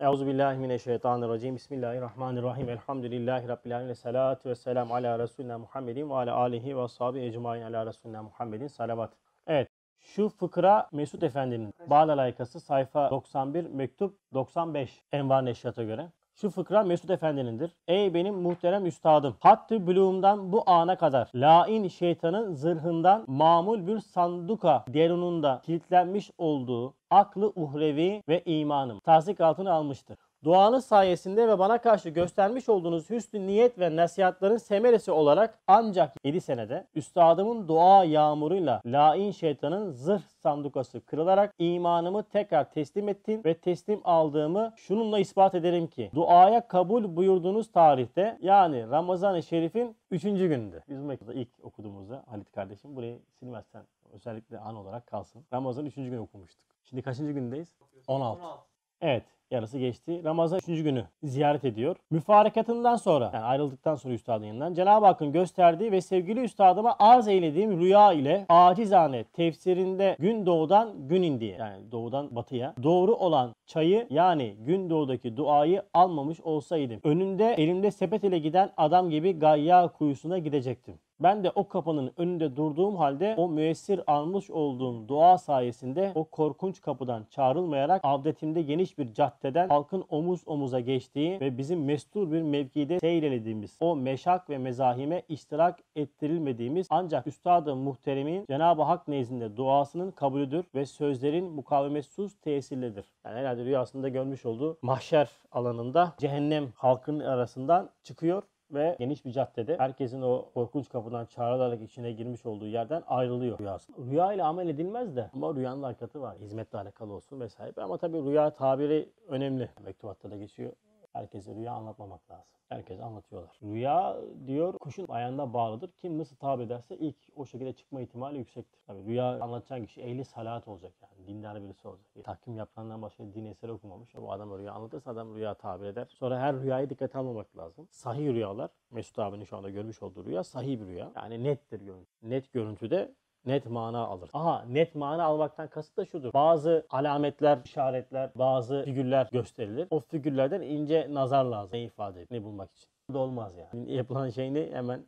Euzubillahimineşşeytanirracim. Bismillahirrahmanirrahim. Elhamdülillahi Rabbil alemin. Salatu ve selamu ala Resulina Muhammedin ve ala alihi ve ashabi ecmain ala Resulina Muhammedin. Salavat. Evet. Şu fıkra Mesut Efendi'nin Bağla Layıkası sayfa 91 mektup 95 Envar Neşriyat'a göre. Şu fıkra Mesut Efendi'nindir. Ey benim muhterem üstadım. Hattı buluğumdan bu ana kadar lain şeytanın zırhından mamul bir sanduka derununda kilitlenmiş olduğu aklı uhrevi ve imanım tazik altına almıştır. Duanız sayesinde ve bana karşı göstermiş olduğunuz hüsnü niyet ve nasihatların semeresi olarak ancak 7 senede üstadımın dua yağmuruyla lain şeytanın zırh sandukası kırılarak imanımı tekrar teslim ettim ve teslim aldığımı şununla ispat ederim ki duaya kabul buyurduğunuz tarihte yani Ramazan-ı Şerif'in 3. gününde. Biz bu mektupta ilk okuduğumuzda Halit kardeşim burayı silmezsen özellikle an olarak kalsın. Ramazan 3. gün okumuştuk. Şimdi kaçıncı gündeyiz? 16. Evet yarısı geçti. Ramazan 3. günü ziyaret ediyor. Müfarekatından sonra yani ayrıldıktan sonra üstadın yanından Cenab-ı Hakk'ın gösterdiği ve sevgili üstadıma arz eylediğim rüya ile acizane tefsirinde gün doğudan gün indiye yani doğudan batıya doğru olan çayı yani gün doğudaki duayı almamış olsaydım önünde elimde sepet ile giden adam gibi gayya kuyusuna gidecektim. Ben de o kapının önünde durduğum halde o müessir almış olduğum dua sayesinde o korkunç kapıdan çağrılmayarak avdetimde geniş bir caddeden halkın omuz omuza geçtiği ve bizim mestur bir mevkide seyrelediğimiz o meşak ve mezahime iştirak ettirilmediğimiz ancak Üstad-ı Muhterem'in Cenab-ı Hak nezdinde duasının kabulüdür ve sözlerin mukavemetsuz tesirlidir. Yani herhalde rüyasında görmüş olduğu mahşer alanında cehennem halkının arasından çıkıyor ve geniş bir caddede herkesin o korkunç kapıdan çağrılarak içine girmiş olduğu yerden ayrılıyor rüyası. Rüya ile amel edilmez de ama rüyanın hakikati var. Hizmetle alakalı olsun vesaire. Ama tabii rüya tabiri önemli. Mektubatta da geçiyor. Herkese rüya anlatmamak lazım. Herkese anlatıyorlar. Rüya diyor kuşun ayağına bağlıdır. Kim nasıl tabir ederse ilk o şekilde çıkma ihtimali yüksektir. Tabii rüya anlatacak kişi ehli salat olacak yani. Dindar birisi olacak. Bir tahkim yapılandan başka din eseri okumamış. Bu adam rüya anlatırsa adam rüya tabir eder. Sonra her rüyayı dikkate almamak lazım. Sahih rüyalar Mesut abinin şu anda görmüş olduğu rüya sahih bir rüya. Yani nettir görüntü. Net görüntüde net mana alır. Aha net mana almaktan kasıt da şudur. Bazı alametler, işaretler, bazı figürler gösterilir. O figürlerden ince nazar lazım. Ne ifade edip ne bulmak için. Da olmaz yani. Yapılan şey ne? Hemen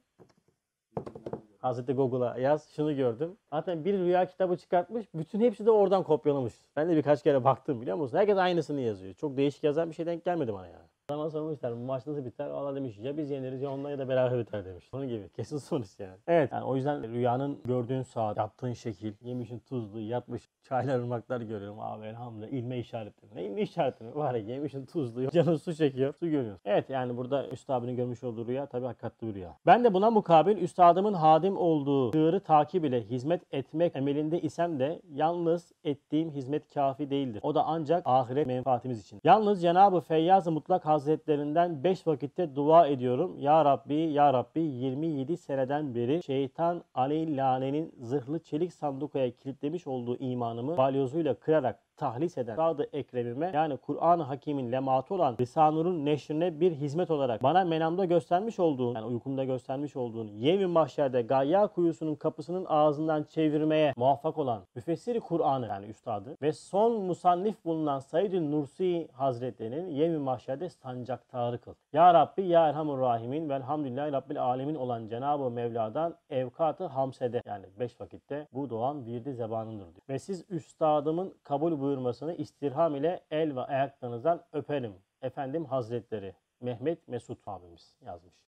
Hazreti Google'a yaz şunu gördüm. Zaten bir rüya kitabı çıkartmış. Bütün hepsi de oradan kopyalamış. Ben de birkaç kere baktım biliyor musun? Herkes aynısını yazıyor. Çok değişik yazan bir şey denk gelmedi bana yani. Zaman sormuşlar bu maç nasıl biter? Valla demiş ya biz yeneriz ya onlar ya da beraber biter demiş. Onun gibi. Kesin sonuç yani. Evet yani o yüzden rüyanın gördüğün saat, yattığın şekil, yemişin tuzlu, yatmış çaylar ırmaklar görüyorum abi elhamdülillah. ilme işaretleri. Ne ilme işaretleri? Var ya yemişin tuzlu, canın su çekiyor, su görüyorsun. Evet yani burada üstadının görmüş olduğu rüya tabii hakikatli bir rüya. Ben de buna mukabil üstadımın hadim olduğu çığırı takip ile hizmet etmek emelinde isem de yalnız ettiğim hizmet kafi değildir. O da ancak ahiret menfaatimiz için. Yalnız Cenab-ı Feyyaz-ı Mutlak Hazretlerinden 5 vakitte dua ediyorum. Ya Rabbi, Ya Rabbi 27 seneden beri şeytan aleyhilanenin zırhlı çelik sandukaya kilitlemiş olduğu imanımı balyozuyla kırarak tahlis eden Sadı Ekrem'ime yani Kur'an-ı Hakim'in lematı olan Risanur'un neşrine bir hizmet olarak bana menamda göstermiş olduğun yani uykumda göstermiş olduğun Yev-i Mahşer'de Gayya kuyusunun kapısının ağzından çevirmeye muvaffak olan müfessiri Kur'an'ı yani üstadı ve son musannif bulunan Said-i Nursi Hazretleri'nin Yev-i Mahşer'de sancaktarı kıl. Ya Rabbi Ya Erhamur Rahimin ve Elhamdülillahi Rabbil Alemin olan Cenab-ı Mevla'dan evkatı hamsede yani beş vakitte bu doğan virdi zebanındır diyor. Ve siz üstadımın kabul buyurmasını istirham ile el ve ayaklarınızdan öperim. Efendim Hazretleri Mehmet Mesut abimiz yazmış.